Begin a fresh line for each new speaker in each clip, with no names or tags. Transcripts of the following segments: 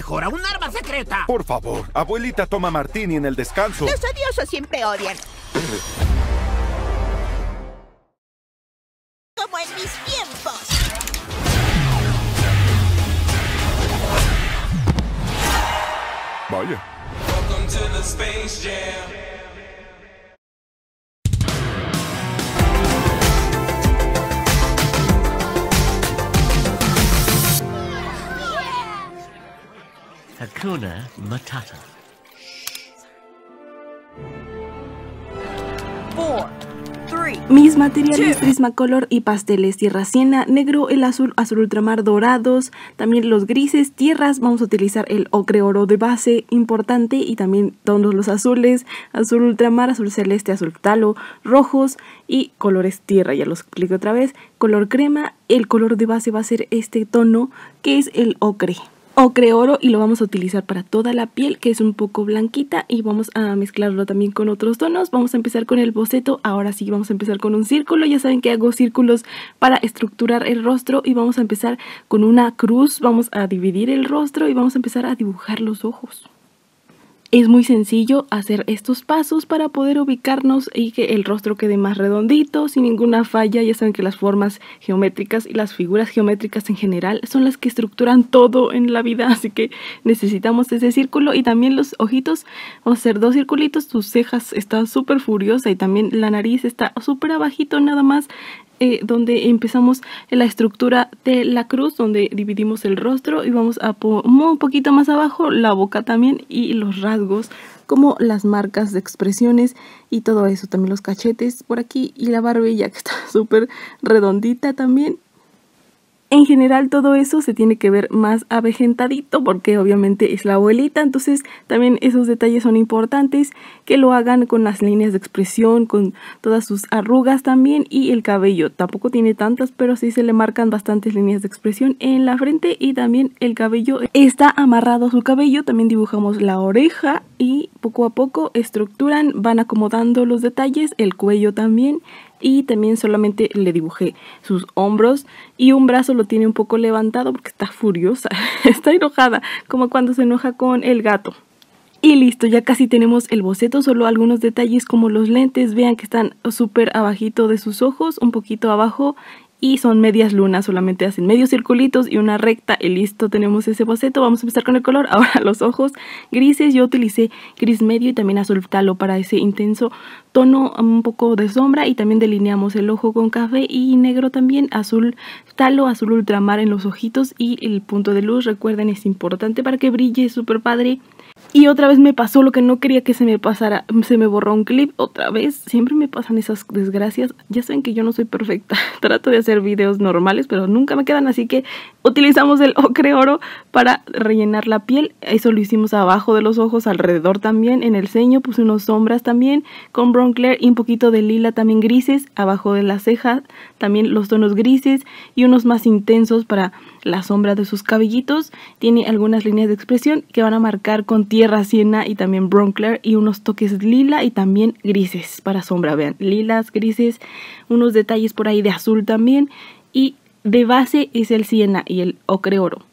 mejora un arma secreta.
Por favor, abuelita toma martini en el descanso.
Los odiosos siempre odian. Como en mis tiempos.
Vaya.
Hakuna Matata.
Four, three,
Mis materiales Prismacolor y pasteles tierra siena, negro, el azul, azul ultramar, dorados, también los grises, tierras, vamos a utilizar el ocre oro de base importante y también todos los azules, azul ultramar, azul celeste, azul talo, rojos y colores tierra, ya los explico otra vez, color crema, el color de base va a ser este tono que es el ocre ocre oro y lo vamos a utilizar para toda la piel que es un poco blanquita y vamos a mezclarlo también con otros tonos. Vamos a empezar con el boceto, ahora sí vamos a empezar con un círculo, ya saben que hago círculos para estructurar el rostro y vamos a empezar con una cruz, vamos a dividir el rostro y vamos a empezar a dibujar los ojos. Es muy sencillo hacer estos pasos para poder ubicarnos y que el rostro quede más redondito, sin ninguna falla. Ya saben que las formas geométricas y las figuras geométricas en general son las que estructuran todo en la vida, así que necesitamos ese círculo y también los ojitos. Vamos a hacer dos circulitos, tus cejas están súper furiosa y también la nariz está súper abajito nada más. Eh, donde empezamos la estructura de la cruz, donde dividimos el rostro y vamos a un poquito más abajo la boca también y los rasgos como las marcas de expresiones y todo eso, también los cachetes por aquí y la barbilla que está súper redondita también en general todo eso se tiene que ver más avejentadito porque obviamente es la abuelita, entonces también esos detalles son importantes que lo hagan con las líneas de expresión, con todas sus arrugas también y el cabello, tampoco tiene tantas pero sí se le marcan bastantes líneas de expresión en la frente y también el cabello está amarrado a su cabello, también dibujamos la oreja y poco a poco estructuran, van acomodando los detalles, el cuello también y también solamente le dibujé sus hombros y un brazo lo tiene un poco levantado porque está furiosa, está enojada, como cuando se enoja con el gato. Y listo, ya casi tenemos el boceto, solo algunos detalles como los lentes, vean que están súper abajito de sus ojos, un poquito abajo y son medias lunas, solamente hacen medios circulitos y una recta y listo, tenemos ese boceto. Vamos a empezar con el color, ahora los ojos grises, yo utilicé gris medio y también azul talo para ese intenso tono un poco de sombra y también delineamos el ojo con café y negro también, azul talo, azul ultramar en los ojitos y el punto de luz, recuerden es importante para que brille súper padre. Y otra vez me pasó lo que no quería que se me pasara. Se me borró un clip otra vez. Siempre me pasan esas desgracias. Ya saben que yo no soy perfecta. Trato de hacer videos normales, pero nunca me quedan. Así que utilizamos el ocre oro para rellenar la piel. Eso lo hicimos abajo de los ojos, alrededor también. En el ceño puse unas sombras también con brown y un poquito de lila también grises. Abajo de la ceja también los tonos grises y unos más intensos para la sombra de sus cabellitos. Tiene algunas líneas de expresión que van a marcar con tierra siena y también brown clear y unos toques lila y también grises para sombra. Vean, lilas, grises, unos detalles por ahí de azul también y de base es el siena y el ocre oro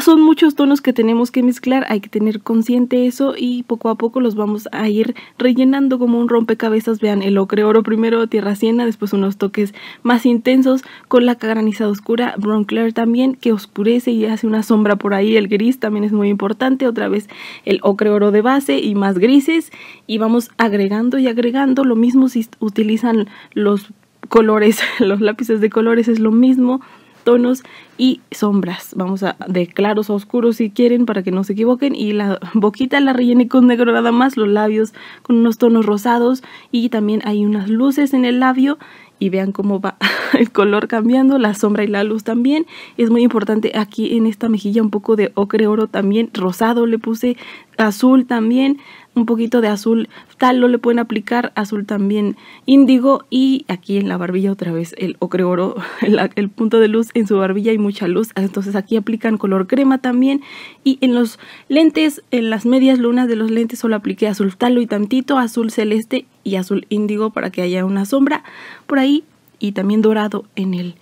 son muchos tonos que tenemos que mezclar, hay que tener consciente eso y poco a poco los vamos a ir rellenando como un rompecabezas. Vean, el ocre oro primero, tierra siena, después unos toques más intensos con la granizada oscura, brown clear también, que oscurece y hace una sombra por ahí. El gris también es muy importante, otra vez el ocre oro de base y más grises y vamos agregando y agregando. Lo mismo si utilizan los colores, los lápices de colores es lo mismo tonos y sombras. Vamos a de claros a oscuros si quieren para que no se equivoquen. Y la boquita la rellené con negro nada más, los labios con unos tonos rosados y también hay unas luces en el labio y vean cómo va el color cambiando, la sombra y la luz también. Es muy importante aquí en esta mejilla un poco de ocre oro también, rosado le puse, azul también, un poquito de azul tal lo le pueden aplicar, azul también índigo y aquí en la barbilla otra vez el ocre oro, el, el, punto de luz en su barbilla y mucha luz, entonces aquí aplican color crema también y en los lentes, en las medias lunas de los lentes solo apliqué azul talo y tantito azul celeste y azul índigo para que haya una sombra por ahí y también dorado en el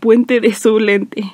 puente de su lente.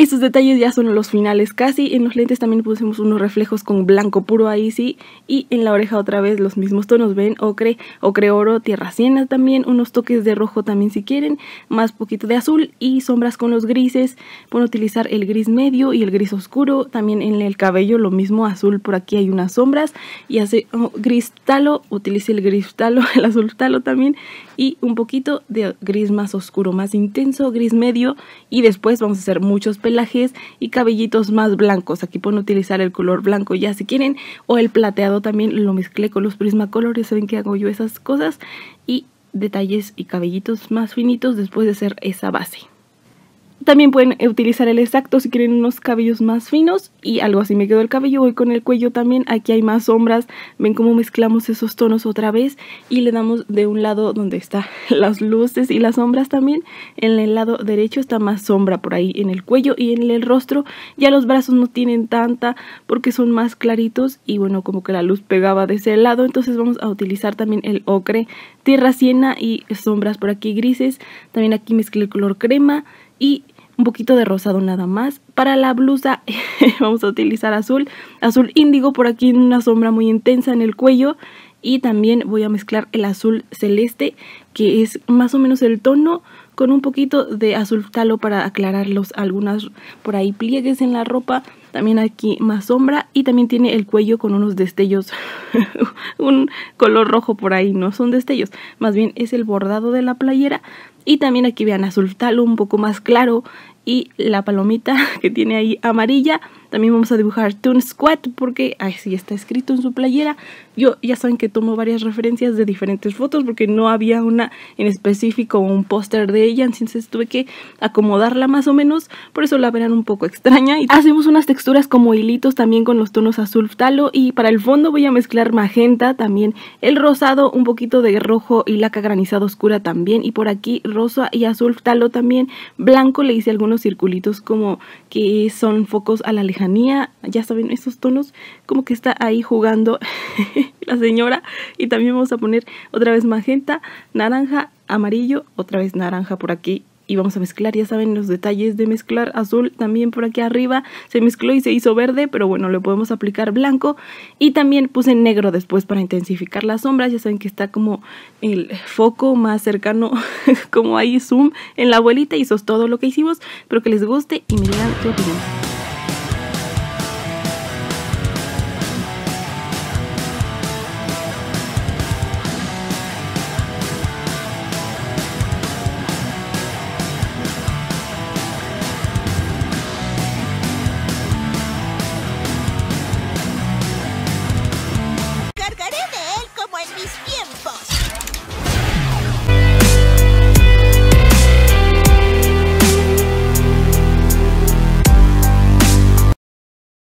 Estos detalles ya son los finales casi. En los lentes también pusimos unos reflejos con blanco puro ahí sí. Y en la oreja otra vez los mismos tonos, ven, ocre, ocre oro, tierra siena también, unos toques de rojo también si quieren, más poquito de azul y sombras con los grises. Pueden utilizar el gris medio y el gris oscuro. También en el cabello lo mismo, azul por aquí hay unas sombras y hace oh, gris talo, utilice el gris talo, el azul talo también y un poquito de gris más oscuro, más intenso, gris medio y después vamos a hacer muchos pelajes y cabellitos más blancos. Aquí pueden utilizar el color blanco ya si quieren o el plateado también lo mezclé con los Prismacolores, saben que hago yo esas cosas y detalles y cabellitos más finitos después de hacer esa base. También pueden utilizar el exacto si quieren unos cabellos más finos y algo así me quedó el cabello. Voy con el cuello también, aquí hay más sombras. Ven cómo mezclamos esos tonos otra vez y le damos de un lado donde están las luces y las sombras también. En el lado derecho está más sombra por ahí en el cuello y en el rostro. Ya los brazos no tienen tanta porque son más claritos y bueno como que la luz pegaba de ese lado. Entonces vamos a utilizar también el ocre, tierra siena y sombras por aquí grises. También aquí mezclé el color crema y un poquito de rosado nada más. Para la blusa vamos a utilizar azul, azul índigo por aquí en una sombra muy intensa en el cuello. Y también voy a mezclar el azul celeste que es más o menos el tono con un poquito de azul talo para aclarar los algunas por ahí pliegues en la ropa. También aquí más sombra y también tiene el cuello con unos destellos un color rojo por ahí no son destellos. Más bien es el bordado de la playera y también aquí vean azul talo un poco más claro y la palomita que tiene ahí amarilla. También vamos a dibujar Toon Squat porque así está escrito en su playera. Yo ya saben que tomo varias referencias de diferentes fotos porque no había una en específico un póster de ella, entonces tuve que acomodarla más o menos, por eso la verán un poco extraña. Y hacemos unas texturas como hilitos también con los tonos azul talo y para el fondo voy a mezclar magenta, también el rosado, un poquito de rojo y laca granizada oscura también y por aquí rosa y azul talo también, blanco le hice algunos circulitos como que son focos a la lejanía, ya saben, esos tonos como que está ahí jugando la señora. Y también vamos a poner otra vez magenta, naranja, amarillo, otra vez naranja por aquí y vamos a mezclar, ya saben los detalles de mezclar azul también por aquí arriba, se mezcló y se hizo verde, pero bueno, le podemos aplicar blanco. Y también puse negro después para intensificar las sombras, ya saben que está como el foco más cercano, como ahí zoom en la abuelita. Y eso es todo lo que hicimos, espero que les guste y me digan qué opinan.